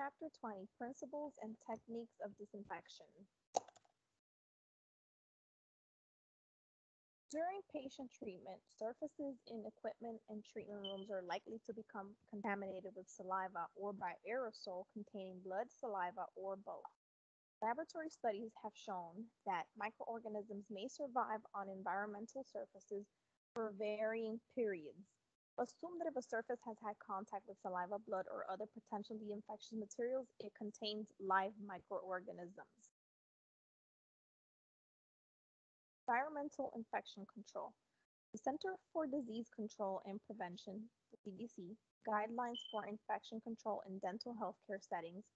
Chapter 20 Principles and Techniques of Disinfection. During patient treatment, surfaces in equipment and treatment rooms are likely to become contaminated with saliva or by aerosol containing blood, saliva, or both. Laboratory studies have shown that microorganisms may survive on environmental surfaces for varying periods. Assume that if a surface has had contact with saliva, blood, or other potentially infectious materials, it contains live microorganisms. Environmental Infection Control. The Center for Disease Control and Prevention, the CDC, Guidelines for Infection Control in Dental Healthcare Settings,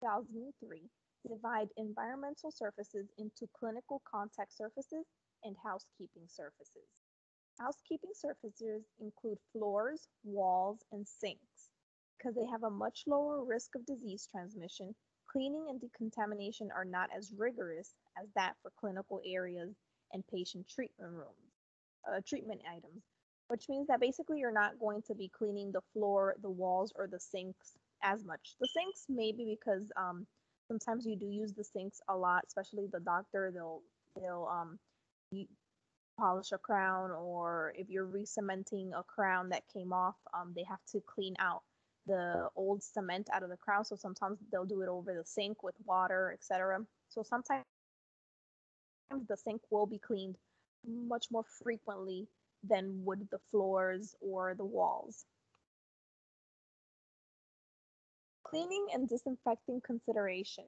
2003, divide environmental surfaces into clinical contact surfaces and housekeeping surfaces. Housekeeping surfaces include floors, walls, and sinks. Because they have a much lower risk of disease transmission, cleaning and decontamination are not as rigorous as that for clinical areas and patient treatment rooms, uh, treatment items, which means that basically you're not going to be cleaning the floor, the walls, or the sinks as much. The sinks maybe because um, sometimes you do use the sinks a lot, especially the doctor. They'll they'll um, polish a crown, or if you're re-cementing a crown that came off, um, they have to clean out the old cement out of the crown. So sometimes they'll do it over the sink with water, etc. So sometimes the sink will be cleaned much more frequently than would the floors or the walls. Cleaning and disinfecting consideration.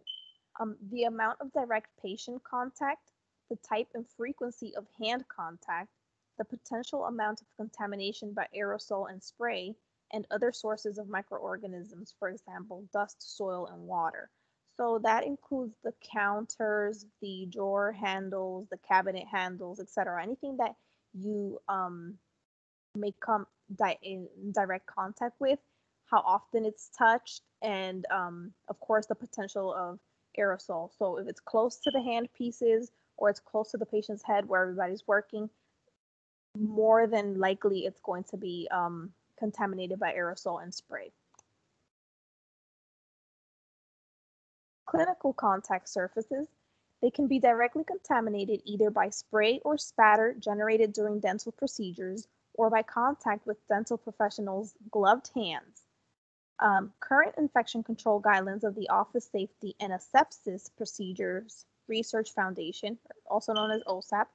Um, the amount of direct patient contact, the type and frequency of hand contact, the potential amount of contamination by aerosol and spray, and other sources of microorganisms, for example, dust, soil, and water. So that includes the counters, the drawer handles, the cabinet handles, etc. Anything that you um, may come di- in direct contact with, how often it's touched, and um, of course the potential of aerosol. So if it's close to the hand pieces or it's close to the patient's head where everybody's working, more than likely it's going to be um, contaminated by aerosol and spray. clinical contact surfaces, they can be directly contaminated either by spray or spatter generated during dental procedures or by contact with dental professionals' gloved hands. Um, current infection control guidelines of the Office Safety and Asepsis Procedures Research Foundation, also known as OSAP,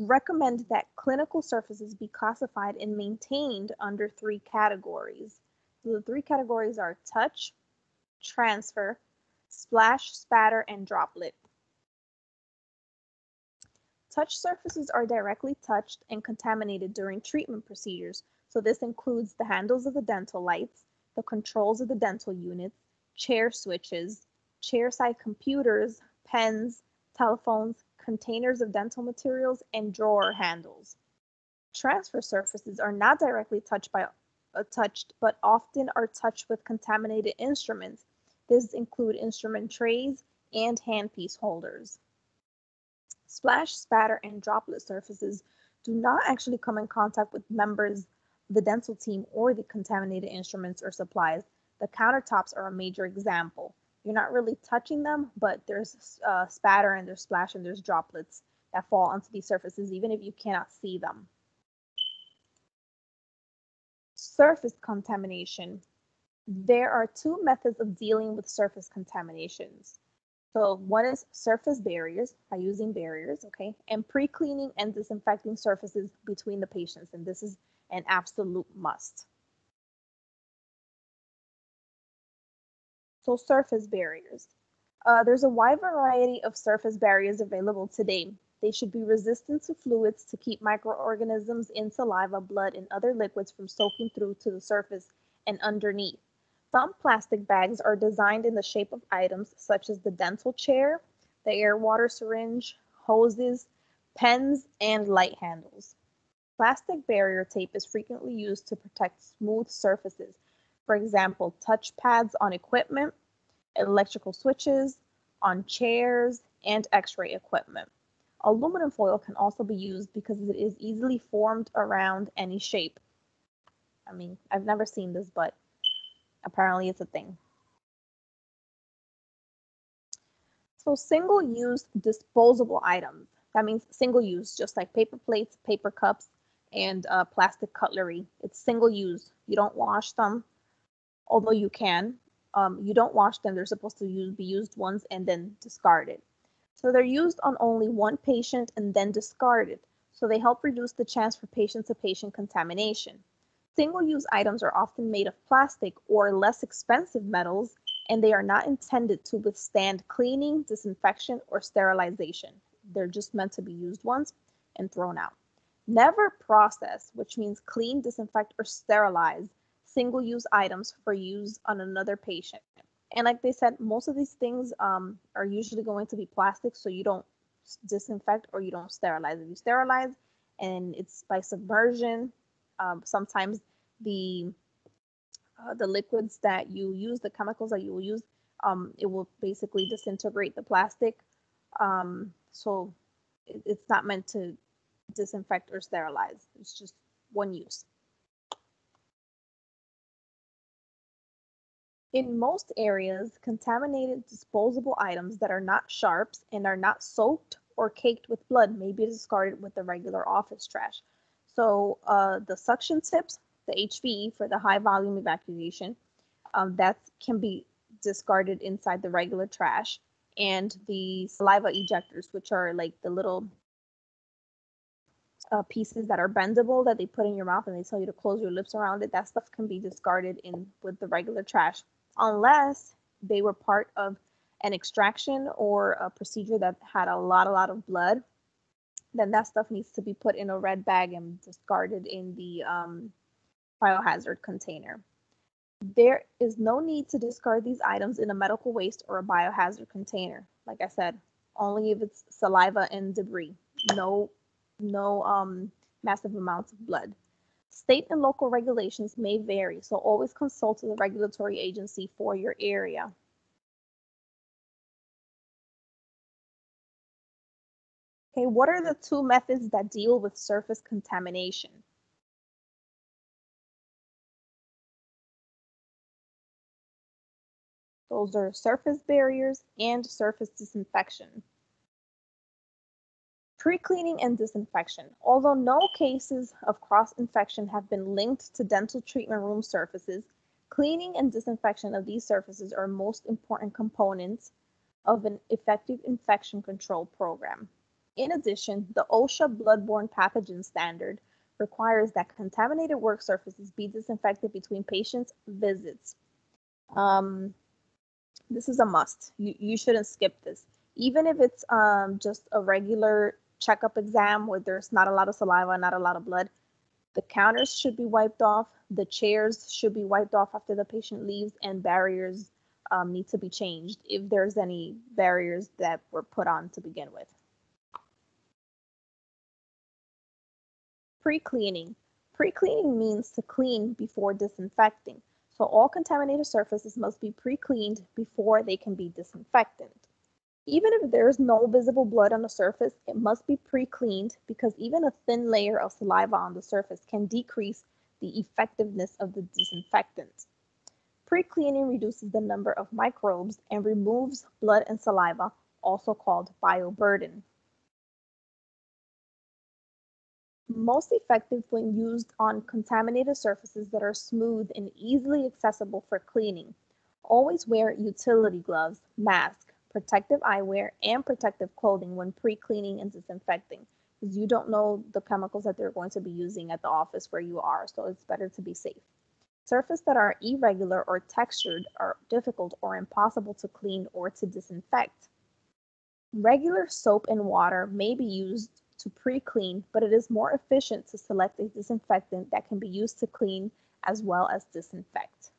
recommend that clinical surfaces be classified and maintained under three categories. So the three categories are touch, transfer, splash, spatter, and droplet. Touch surfaces are directly touched and contaminated during treatment procedures, so this includes the handles of the dental lights, the controls of the dental units, chair switches, chairside computers, pens, telephones, containers of dental materials, and drawer handles. Transfer surfaces are not directly touched by uh, touched, but often are touched with contaminated instruments this include instrument trays and handpiece holders. Splash, spatter, and droplet surfaces do not actually come in contact with members of the dental team or the contaminated instruments or supplies. The countertops are a major example. You're not really touching them, but there's uh, spatter and there's splash and there's droplets that fall onto these surfaces, even if you cannot see them. Surface contamination there are two methods of dealing with surface contaminations. So one is surface barriers by using barriers, okay, and pre-cleaning and disinfecting surfaces between the patients, and this is an absolute must. So surface barriers. Uh, there's a wide variety of surface barriers available today. They should be resistant to fluids to keep microorganisms in saliva, blood, and other liquids from soaking through to the surface and underneath. Some plastic bags are designed in the shape of items such as the dental chair, the air water syringe, hoses, pens, and light handles. Plastic barrier tape is frequently used to protect smooth surfaces, for example, touch pads on equipment, electrical switches, on chairs, and x-ray equipment. Aluminum foil can also be used because it is easily formed around any shape. I mean, I've never seen this, but Apparently, it's a thing. So single-use disposable items. That means single-use, just like paper plates, paper cups, and uh, plastic cutlery. It's single-use. You don't wash them, although you can. Um, you don't wash them. They're supposed to use, be used once and then discarded. So they're used on only one patient and then discarded. So they help reduce the chance for patient-to-patient contamination. Single-use items are often made of plastic or less expensive metals, and they are not intended to withstand cleaning, disinfection, or sterilization. They're just meant to be used once and thrown out. Never process, which means clean, disinfect, or sterilize single-use items for use on another patient. And like they said, most of these things um, are usually going to be plastic, so you don't disinfect or you don't sterilize. If you sterilize and it's by submersion, um, sometimes the uh, the liquids that you use, the chemicals that you will use, um, it will basically disintegrate the plastic. Um, so it, it's not meant to disinfect or sterilize. It's just one use. In most areas, contaminated disposable items that are not sharps and are not soaked or caked with blood may be discarded with the regular office trash. So uh, the suction tips, the HVE for the high volume evacuation, um, that can be discarded inside the regular trash. And the saliva ejectors, which are like the little uh, pieces that are bendable that they put in your mouth and they tell you to close your lips around it, that stuff can be discarded in with the regular trash unless they were part of an extraction or a procedure that had a lot, a lot of blood, then that stuff needs to be put in a red bag and discarded in the um, biohazard container. There is no need to discard these items in a medical waste or a biohazard container. Like I said, only if it's saliva and debris. No, no um, massive amounts of blood. State and local regulations may vary, so always consult the regulatory agency for your area. Okay, what are the two methods that deal with surface contamination? Those are surface barriers and surface disinfection. Pre-cleaning and disinfection. Although no cases of cross-infection have been linked to dental treatment room surfaces, cleaning and disinfection of these surfaces are most important components of an effective infection control program. In addition, the OSHA bloodborne pathogen standard requires that contaminated work surfaces be disinfected between patients' visits. Um, this is a must. You, you shouldn't skip this. Even if it's um, just a regular checkup exam where there's not a lot of saliva, not a lot of blood. The counters should be wiped off. The chairs should be wiped off after the patient leaves, and barriers um, need to be changed if there's any barriers that were put on to begin with. Pre-cleaning. Pre-cleaning means to clean before disinfecting. So all contaminated surfaces must be pre-cleaned before they can be disinfected. Even if there is no visible blood on the surface, it must be pre-cleaned because even a thin layer of saliva on the surface can decrease the effectiveness of the disinfectant. Pre-cleaning reduces the number of microbes and removes blood and saliva, also called bioburden. Most effective when used on contaminated surfaces that are smooth and easily accessible for cleaning. Always wear utility gloves, mask, protective eyewear, and protective clothing when pre-cleaning and disinfecting because you don't know the chemicals that they're going to be using at the office where you are, so it's better to be safe. Surfaces that are irregular or textured are difficult or impossible to clean or to disinfect. Regular soap and water may be used to pre-clean, but it is more efficient to select a disinfectant that can be used to clean as well as disinfect.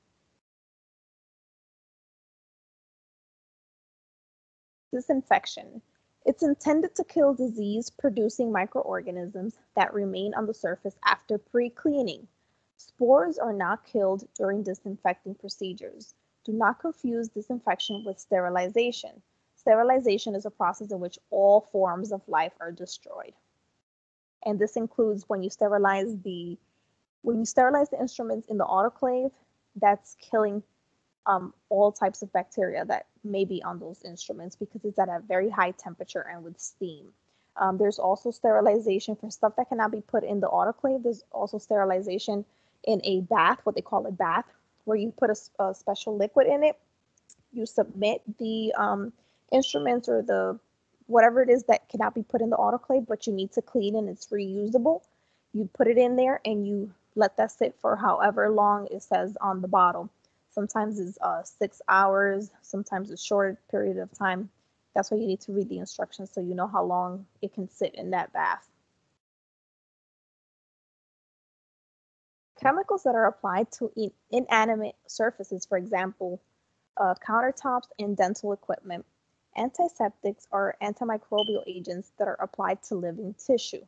Disinfection. It's intended to kill disease-producing microorganisms that remain on the surface after pre-cleaning. Spores are not killed during disinfecting procedures. Do not confuse disinfection with sterilization. Sterilization is a process in which all forms of life are destroyed. And this includes when you sterilize the when you sterilize the instruments in the autoclave, that's killing um, all types of bacteria that may be on those instruments because it's at a very high temperature and with steam. Um, there's also sterilization for stuff that cannot be put in the autoclave. There's also sterilization in a bath, what they call a bath, where you put a, a special liquid in it. You submit the um, instruments or the whatever it is that cannot be put in the autoclave, but you need to clean and it's reusable. You put it in there and you let that sit for however long it says on the bottle. Sometimes it's uh, six hours, sometimes a short period of time. That's why you need to read the instructions so you know how long it can sit in that bath. Chemicals that are applied to inanimate surfaces, for example, uh, countertops and dental equipment. Antiseptics are antimicrobial agents that are applied to living tissue.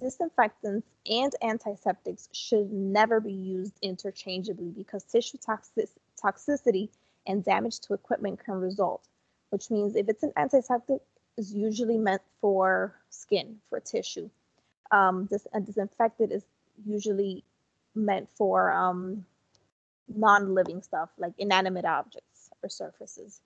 Disinfectants and antiseptics should never be used interchangeably because tissue toxic toxicity and damage to equipment can result, which means if it's an antiseptic, is usually meant for skin, for tissue. Um, this a disinfectant is usually meant for um, non-living stuff like inanimate objects or surfaces.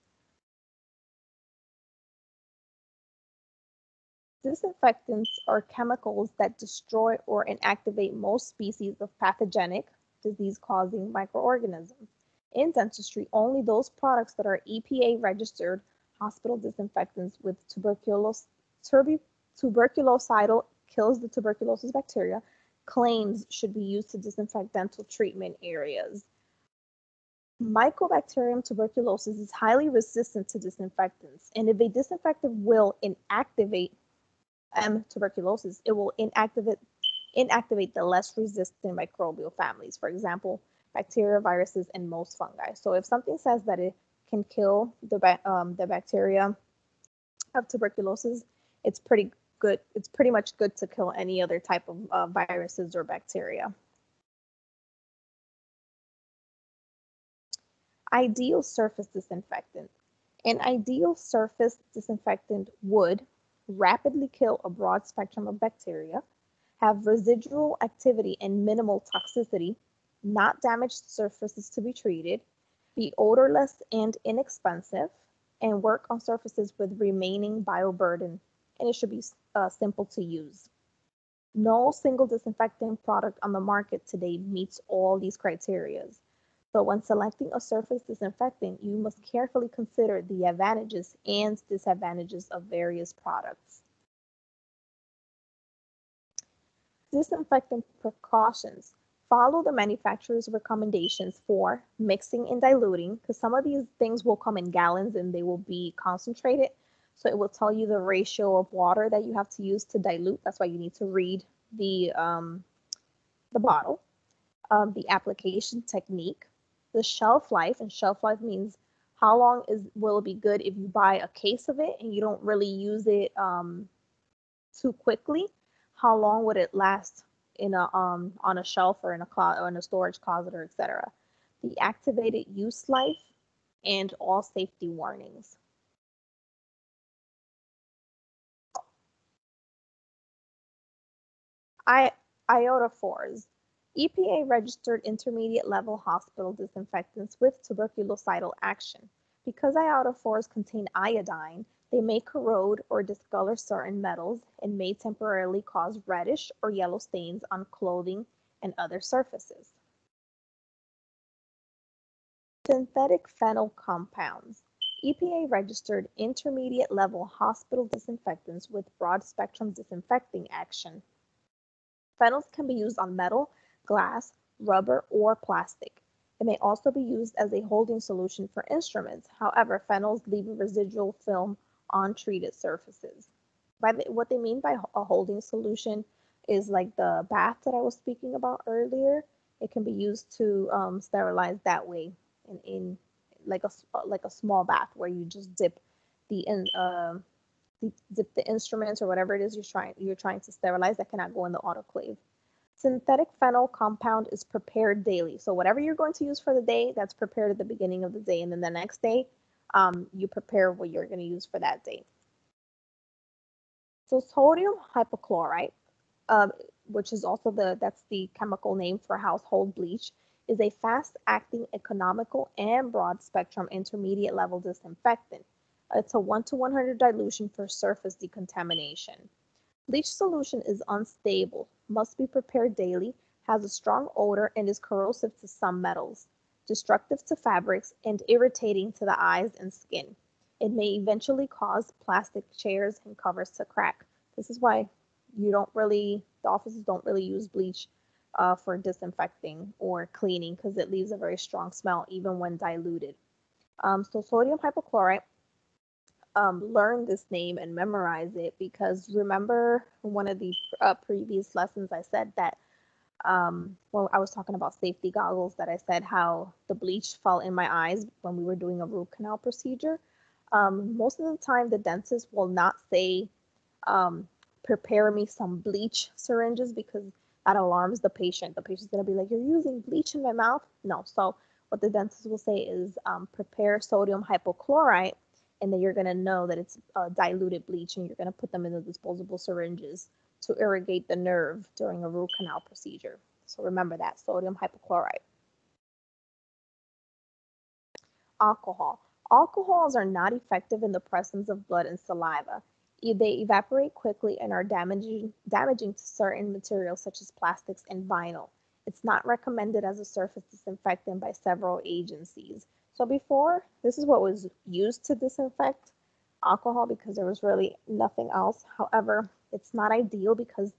Disinfectants are chemicals that destroy or inactivate most species of pathogenic, disease-causing microorganisms. In dentistry, only those products that are EPA registered hospital disinfectants with tuberculos, tuberculocidal kills the tuberculosis bacteria claims should be used to disinfect dental treatment areas. Mycobacterium tuberculosis is highly resistant to disinfectants, and if a disinfectant will inactivate M. tuberculosis, it will inactivate inactivate the less resistant microbial families, for example, bacteria, viruses, and most fungi. So if something says that it can kill the, um, the bacteria of tuberculosis, it's pretty good. It's pretty much good to kill any other type of uh, viruses or bacteria. Ideal surface disinfectant. An ideal surface disinfectant would rapidly kill a broad spectrum of bacteria, have residual activity and minimal toxicity, not damage surfaces to be treated, be odorless and inexpensive, and work on surfaces with remaining bioburden, and it should be uh, simple to use. No single disinfectant product on the market today meets all these criteria. So when selecting a surface disinfectant, you must carefully consider the advantages and disadvantages of various products. Disinfectant precautions. Follow the manufacturer's recommendations for mixing and diluting, because some of these things will come in gallons and they will be concentrated. So it will tell you the ratio of water that you have to use to dilute. That's why you need to read the um, the bottle. Um, the application technique, the shelf life, and shelf life means how long is will it be good if you buy a case of it and you don't really use it um, too quickly. How long would it last in a um, on a shelf or in a closet or in a storage closet or etc. The activated use life and all safety warnings. I, iodophores EPA registered intermediate level hospital disinfectants with tuberculocidal action. Because iodophores contain iodine, they may corrode or discolor certain metals and may temporarily cause reddish or yellow stains on clothing and other surfaces. Synthetic phenol compounds. EPA registered intermediate level hospital disinfectants with broad spectrum disinfecting action. Phenols can be used on metal glass, rubber, or plastic. It may also be used as a holding solution for instruments. However, phenols leave a residual film on treated surfaces. By the, what they mean by a holding solution is like the bath that I was speaking about earlier. It can be used to um, sterilize that way in, like a like a small bath where you just dip the in uh, dip the instruments or whatever it is you're trying you're trying to sterilize that cannot go in the autoclave. Synthetic phenol compound is prepared daily. So whatever you're going to use for the day, that's prepared at the beginning of the day. And then the next day, um, you prepare what you're going to use for that day. So sodium hypochlorite, uh, which is also the that's the chemical name for household bleach, is a fast-acting, economical, and broad-spectrum intermediate-level disinfectant. It's a 1 to 100 dilution for surface decontamination. Bleach solution is unstable, must be prepared daily, has a strong odor, and is corrosive to some metals, destructive to fabrics, and irritating to the eyes and skin. It may eventually cause plastic chairs and covers to crack. This is why you don't really, the offices don't really use bleach uh, for disinfecting or cleaning because it leaves a very strong smell even when diluted. Um, so sodium hypochlorite, um, learn this name and memorize it because remember one of the uh, previous lessons I said that um, when I was talking about safety goggles that I said how the bleach fell in my eyes when we were doing a root canal procedure. Um, most of the time, the dentist will not say, um, prepare me some bleach syringes because that alarms the patient. The patient's going to be like, You're using bleach in my mouth? No. So, what the dentist will say is, um, prepare sodium hypochlorite, and then you're going to know that it's uh, diluted bleach, and you're going to put them in the disposable syringes to irrigate the nerve during a root canal procedure. So, remember that sodium hypochlorite. Alcohol. Alcohols are not effective in the presence of blood and saliva. They evaporate quickly and are damaging, damaging to certain materials such as plastics and vinyl. It's not recommended as a surface disinfectant by several agencies. So before, this is what was used to disinfect alcohol because there was really nothing else. However, it's not ideal because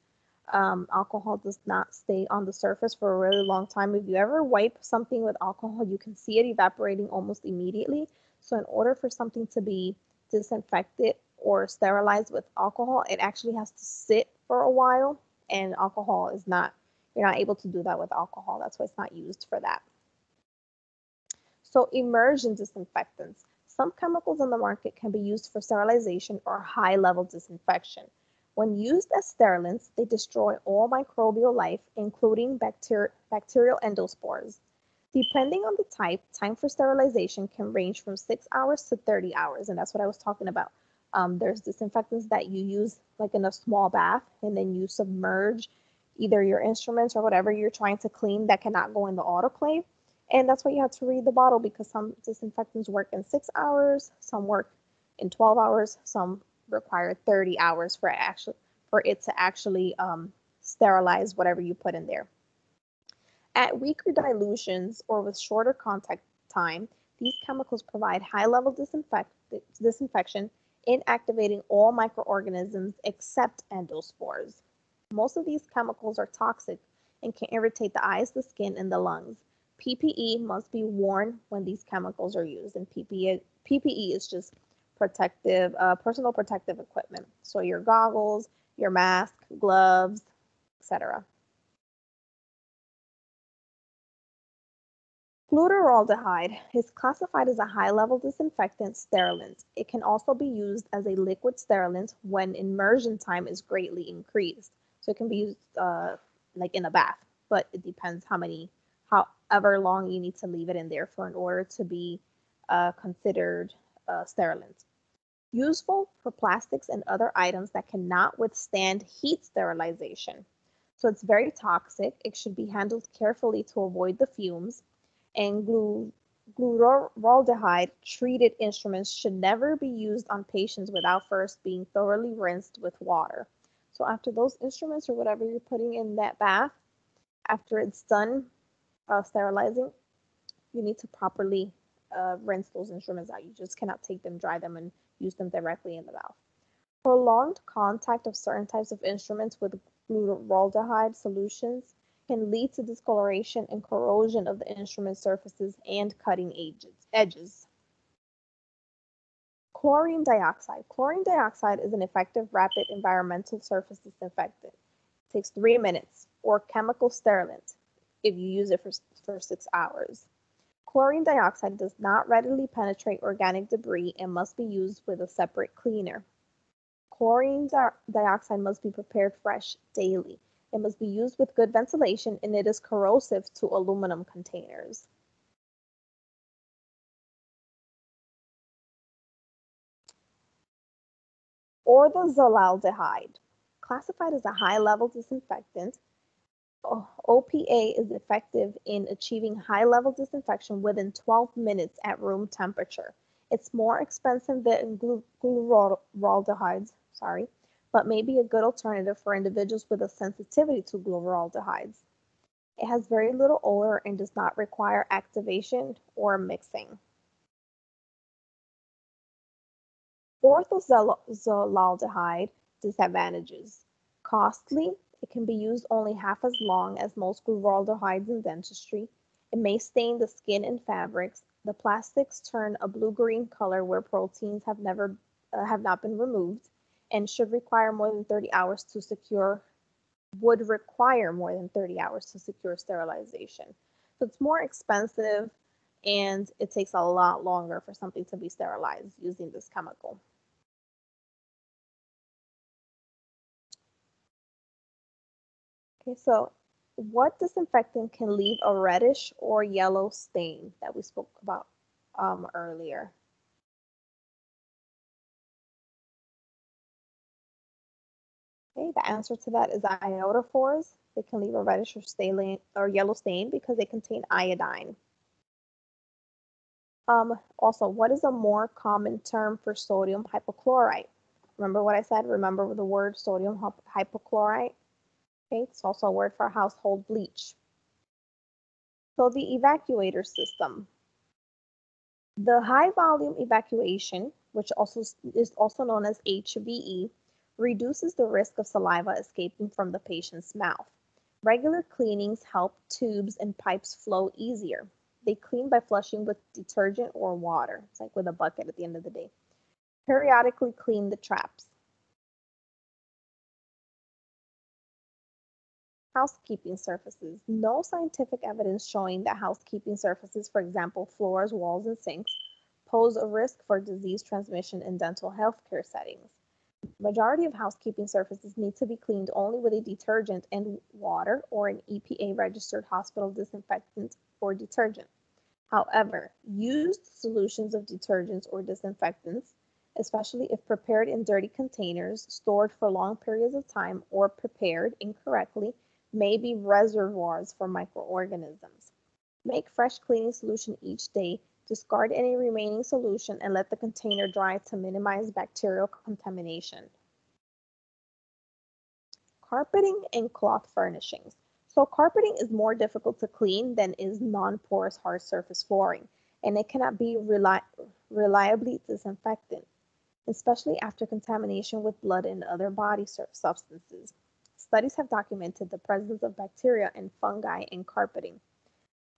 um, alcohol does not stay on the surface for a really long time. If you ever wipe something with alcohol, you can see it evaporating almost immediately. So in order for something to be disinfected or sterilized with alcohol, it actually has to sit for a while. And alcohol is not, you're not able to do that with alcohol. That's why it's not used for that. So immersion disinfectants. Some chemicals on the market can be used for sterilization or high level disinfection. When used as sterilants, they destroy all microbial life, including bacteri bacterial endospores. Depending on the type, time for sterilization can range from 6 hours to 30 hours, and that's what I was talking about. Um, there's disinfectants that you use like in a small bath and then you submerge either your instruments or whatever you're trying to clean that cannot go in the autoclave. And that's why you have to read the bottle because some disinfectants work in six hours, some work in 12 hours, some require 30 hours for actually for it to actually um, sterilize whatever you put in there. At weaker dilutions or with shorter contact time, these chemicals provide high level disinfect disinfection inactivating all microorganisms except endospores. Most of these chemicals are toxic and can irritate the eyes, the skin, and the lungs. PPE must be worn when these chemicals are used, and PPE, PPE is just protective, uh, personal protective equipment. So your goggles, your mask, gloves, etc. Glutaraldehyde is classified as a high-level disinfectant sterilant. It can also be used as a liquid sterilant when immersion time is greatly increased. It can be used uh, like in a bath, but it depends how many, however long you need to leave it in there for in order to be uh, considered uh, sterilant. Useful for plastics and other items that cannot withstand heat sterilization. So it's very toxic. It should be handled carefully to avoid the fumes and glutaraldehyde treated instruments should never be used on patients without first being thoroughly rinsed with water. So after those instruments or whatever you're putting in that bath, after it's done uh, sterilizing, you need to properly uh, rinse those instruments out. You just cannot take them, dry them, and use them directly in the mouth. Prolonged contact of certain types of instruments with glutaraldehyde solutions can lead to discoloration and corrosion of the instrument surfaces and cutting edges. Chlorine dioxide. Chlorine dioxide is an effective rapid environmental surface disinfectant. It takes three minutes or chemical sterilant if you use it for, for six hours. Chlorine dioxide does not readily penetrate organic debris and must be used with a separate cleaner. Chlorine di dioxide must be prepared fresh daily. It must be used with good ventilation and it is corrosive to aluminum containers. Ortho-phthalaldehyde, classified as a high-level disinfectant, oh, OPA is effective in achieving high level disinfection within 12 minutes at room temperature. It's more expensive than glucuronidase, sorry, but may be a good alternative for individuals with a sensitivity to glucuronidase. It has very little odor and does not require activation or mixing. Ortho-phthalaldehyde disadvantages. Costly, it can be used only half as long as most glucuronidase in dentistry. It may stain the skin and fabrics. The plastics turn a blue-green color where proteins have never uh, have not been removed and should require more than 30 hours to secure would require more than 30 hours to secure sterilization. So it's more expensive and it takes a lot longer for something to be sterilized using this chemical. Okay, so what disinfectant can leave a reddish or yellow stain that we spoke about um, earlier? Okay, the answer to that is iodophores. They can leave a reddish or, stain, or yellow stain because they contain iodine. Um, also, what is a more common term for sodium hypochlorite? Remember what I said? Remember the word sodium hypochlorite? Okay, it's also a word for household bleach. So the evacuator system. The high volume evacuation, which also is also known as HVE, reduces the risk of saliva escaping from the patient's mouth. Regular cleanings help tubes and pipes flow easier. They clean by flushing with detergent or water. It's like with a bucket at the end of the day. Periodically clean the traps. Housekeeping surfaces. No scientific evidence showing that housekeeping surfaces, for example, floors, walls, and sinks, pose a risk for disease transmission in dental health care settings. Majority of housekeeping surfaces need to be cleaned only with a detergent and water or an EPA registered hospital disinfectant or detergent. However, used solutions of detergents or disinfectants, especially if prepared in dirty containers, stored for long periods of time, or prepared incorrectly, may be reservoirs for microorganisms. Make fresh cleaning solution each day, discard any remaining solution, and let the container dry to minimize bacterial contamination. Carpeting and cloth furnishings. So carpeting is more difficult to clean than is non-porous hard surface flooring, and it cannot be reli reliably disinfected, especially after contamination with blood and other body substances. Studies have documented the presence of bacteria and fungi in carpeting.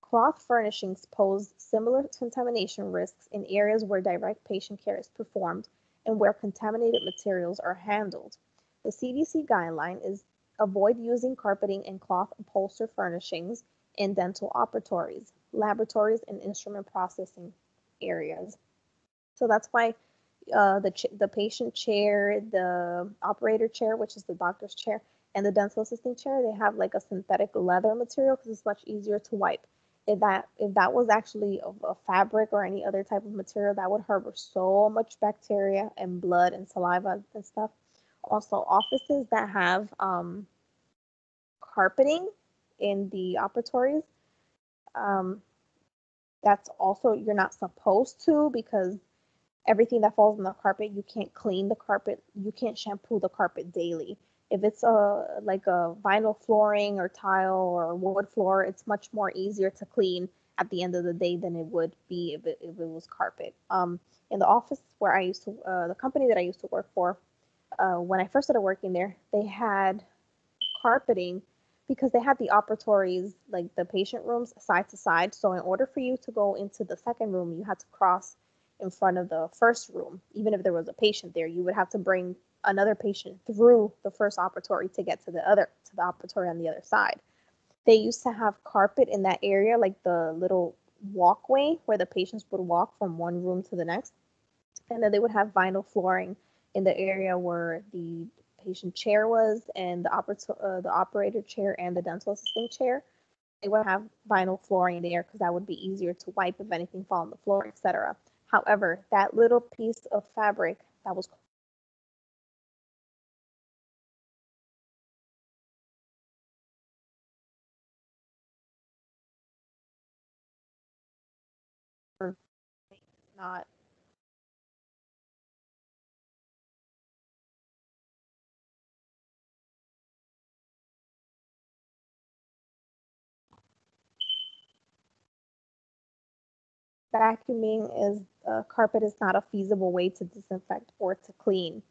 Cloth furnishings pose similar contamination risks in areas where direct patient care is performed and where contaminated materials are handled. The CDC guideline is avoid using carpeting and cloth upholstered furnishings in dental operatories, laboratories, and instrument processing areas. So that's why uh, the, the patient chair, the operator chair, which is the doctor's chair, and the dental assisting chair, they have like a synthetic leather material because it's much easier to wipe. If that if that was actually a, a fabric or any other type of material, that would harbor so much bacteria and blood and saliva and stuff. Also, offices that have um, carpeting in the operatories, um, that's also you're not supposed to because everything that falls on the carpet, you can't clean the carpet, you can't shampoo the carpet daily. If it's a like a vinyl flooring or tile or wood floor, it's much more easier to clean at the end of the day than it would be if it, if it was carpet. Um, in the office where I used to, uh, the company that I used to work for, uh, when I first started working there, they had carpeting because they had the operatories, like the patient rooms, side to side. So in order for you to go into the second room, you had to cross in front of the first room. Even if there was a patient there, you would have to bring another patient through the first operatory to get to the other to the operatory on the other side. They used to have carpet in that area, like the little walkway where the patients would walk from one room to the next. And then they would have vinyl flooring in the area where the patient chair was and the, oper- uh, the operator chair and the dental assistant chair. They would have vinyl flooring there because that would be easier to wipe if anything fall on the floor, etc. However, that little piece of fabric that was not vacuuming is uh, carpet is not a feasible way to disinfect or to clean.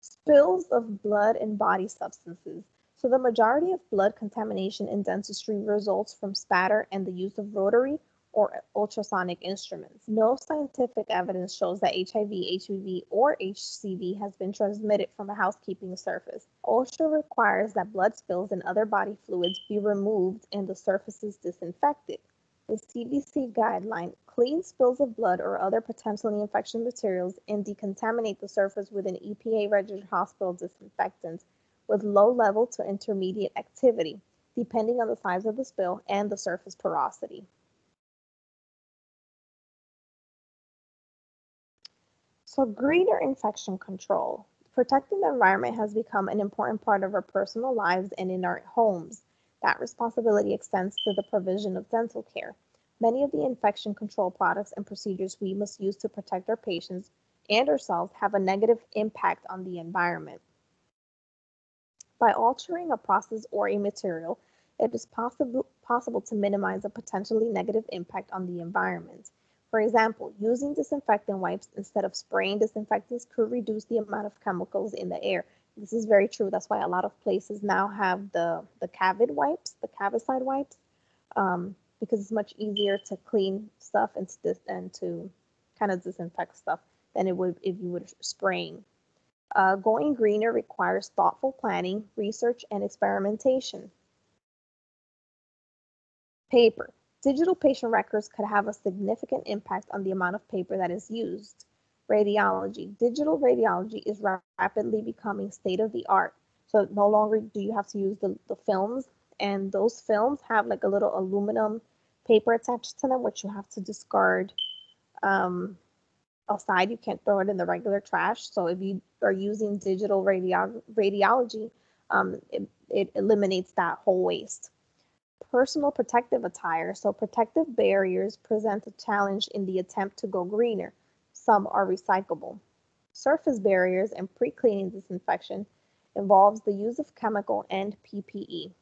Spills of blood and body substances. So the majority of blood contamination in dentistry results from spatter and the use of rotary or ultrasonic instruments. No scientific evidence shows that HIV, HPV, or HCV has been transmitted from a housekeeping surface. OSHA requires that blood spills and other body fluids be removed and the surfaces disinfected. The CDC guideline clean spills of blood or other potentially infectious materials and decontaminate the surface with an EPA registered hospital disinfectant with low level to intermediate activity, depending on the size of the spill and the surface porosity. So greener infection control. Protecting the environment has become an important part of our personal lives and in our homes. That responsibility extends to the provision of dental care. Many of the infection control products and procedures we must use to protect our patients and ourselves have a negative impact on the environment. By altering a process or a material, it is possible, possible to minimize a potentially negative impact on the environment. For example, using disinfectant wipes instead of spraying disinfectants could reduce the amount of chemicals in the air. This is very true. That's why a lot of places now have the, the CaviWipes, the Cavicide wipes, um, because it's much easier to clean stuff and, and to kind of disinfect stuff than it would if you were spraying. Uh, going greener requires thoughtful planning, research, and experimentation. Paper. Digital patient records could have a significant impact on the amount of paper that is used. Radiology. Digital radiology is rapidly becoming state of the art. So no longer do you have to use the, the films, and those films have like a little aluminum paper attached to them, which you have to discard um, outside. You can't throw it in the regular trash. So if you are using digital radio- radiology, um, it, it eliminates that whole waste personal protective attire, so protective barriers present a challenge in the attempt to go greener. Some are recyclable. Surface barriers and pre-cleaning disinfection involves the use of chemical and PPE.